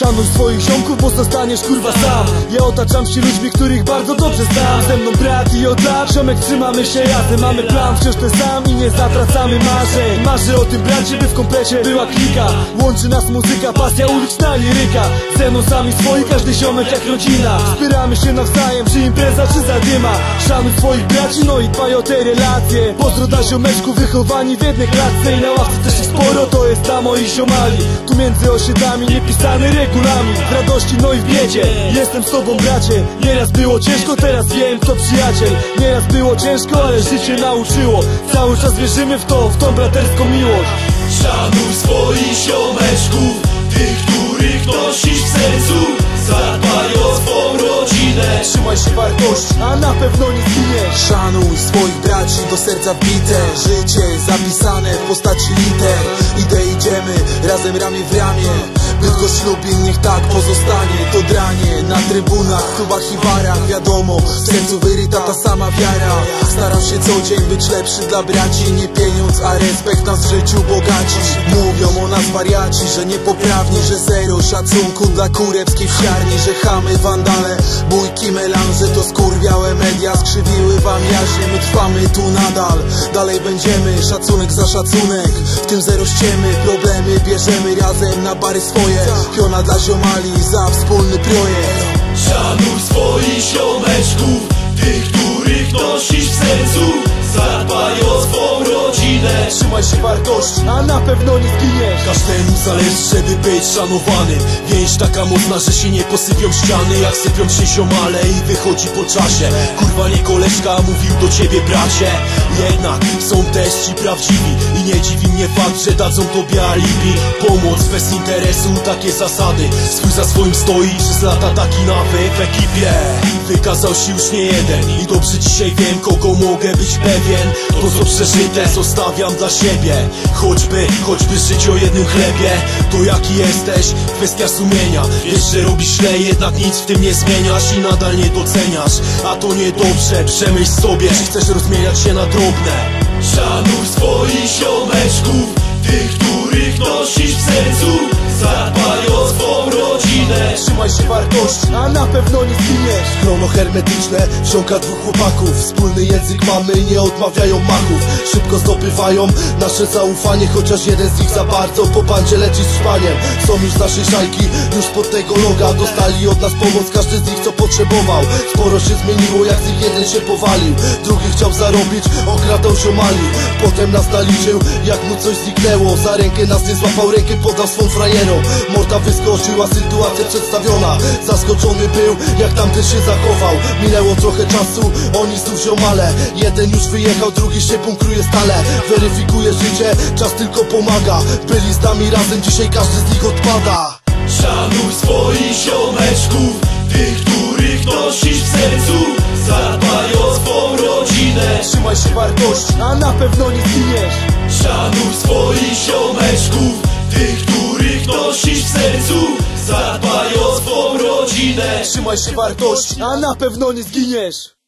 Szanuj swoich ziomków, bo zostaniesz kurwa sam. Ja otaczam się ludźmi, których bardzo dobrze znam. Ze mną brat i od lat Ziomek trzymamy się razem. Mamy plan wciąż ten sam i nie zatracamy marzeń. Marzę o tym bracie, by w komplecie była klika. Łączy nas muzyka, pasja uliczna liryka. Ze mną sami swoi, każdy ziomek jak rodzina. Wspieramy się nawzajem, czy impreza, czy zadyma. Szanuj swoich braci, no i dbaj o te relacje. Pozdro dla ziomeczku, wychowani w jednej klatce. I na ławce też ich sporo, to jest dla moich ziomali. Tu między osiedlami, niepisany regulamin W radości, no i w biedzie Jestem z tobą bracie Nieraz było ciężko, teraz wiem kto przyjaciel. Nieraz było ciężko, ale życie nauczyło. Cały czas wierzymy w to, w tą braterską miłość. Szanuj swoich ziomeczków Tych, których nosisz w sercu. Zadbaj o swą rodzinę. Trzymaj się wartości, a na pewno nie. Zginiesz Szanuj swoich braci do serca wbite. Życie zapisane w postaci liter. Idę idziemy razem ramię w ramię Bydgoszcz Lubin niech tak pozostanie trybunach, klubach i barach Wiadomo, w sercu wyryta ta sama wiara. Staram się co dzień być lepszy dla braci Nie pieniądz, a respekt nas w życiu bogaci. Mówią o nas wariaci, że niepoprawni Że zero szacunku dla kurewskiej wsiarni Że chamy, wandale, bójki, melanże To skurwiałe media. Skrzywiły wam jaźnie My trwamy tu nadal, dalej będziemy Szacunek za szacunek, w tym zero ściemy Problemy bierzemy razem na bary swoje. Piona dla ziomali za wspólny projekt Szanuj swoich ziomeczków Tych, których nosisz wartości, a na pewno nie zginiesz. Każdemu zależy, żeby być szanowany Więź taka mocna, że się nie posypią ściany. Jak sypią się ziomale i wychodzi po czasie. Kurwa nie koleżka, mówił do ciebie bracie. Jednak są też ci prawdziwi I nie dziwi mnie fakt, że dadzą tobie alibi. Pomoc bez interesu, takie zasady. Swój za swoim stoi, przez lata taki nawyk w ekipie. Wykazał się już nie jeden I dobrze dzisiaj wiem, kogo mogę być pewien. To co przeżyte zostawiam dla siebie Choćby, choćby żyć o jednym chlebie. To jaki jesteś, kwestia sumienia. Wiesz, że robisz źle, jednak nic w tym nie zmieniasz I nadal nie doceniasz, a to niedobrze. Przemyśl sobie, czy chcesz rozmieniać się na drobne. Szanuj swoich ziomeczków Tych, których nosisz w sercu. Zadbaj o swą rodzinę Trzymaj się wartości, a na pewno nie zginiesz. Grono hermetyczne, wsiąka dwóch chłopaków. Wspólny język mamy, nie odmawiają machów Szybko zdobywają nasze zaufanie Chociaż jeden z nich za bardzo po bandzie leci z szpaniem Są już z naszej szajki, już pod tego loga. Dostali od nas pomoc, każdy z nich co potrzebował. Sporo się zmieniło, jak z nich jeden się powalił. Drugi chciał zarobić, okradał ziomali Potem nas naliczył, jak mu coś zniknęło. Za rękę nas nie złapał, rękę podał swą frajerom Morda wyskoczyła, sytuacja przedstawiona. Zaskoczony był, jak tamten się zachował. Minęło trochę czasu, oni znów ziomale. Jeden już wyjechał, drugi się bunkruje stale. Weryfikuje życie, czas tylko pomaga. Byli z nami razem, dzisiaj każdy z nich odpada. Szanuj swoich ziomeczków Tych, których nosisz w sercu. Zadbaj o swą rodzinę. Trzymaj się wartości, a na pewno nie zginiesz Szanuj swoich ziomeczków Tych, których nosisz w sercu Zadbaj o swą rodzinę Trzymaj się wartości, a na pewno nie zginiesz